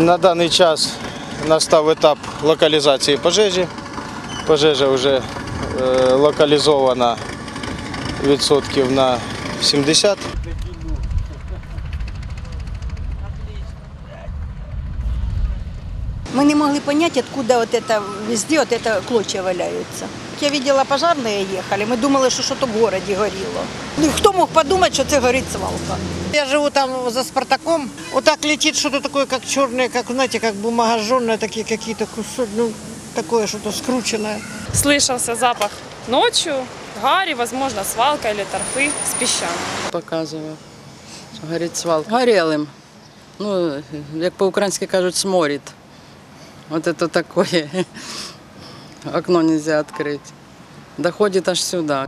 На даний час настав етап локалізації пожежі. Пожежа вже е, локалізована відсотків на 70. Мы не могли понять, откуда вот это везде вот это клочья валяются. Я видела, пожарные ехали, мы думали, что что-то в городе горело. Ну, и кто мог подумать, что это горит свалка? Я живу там за Спартаком. Вот так летит что-то такое, как черное, как, знаете, как бумага жженая, такие какие-то кусочки, ну, такое что-то скрученное. Слышался запах ночью, гари, возможно, свалка или торфы с песчаным. показував. що Горить свалка. Горілим. Ну, як по-українськи кажуть, сморід. От это такое. Окно нельзя открыть. Доходит аж сюди.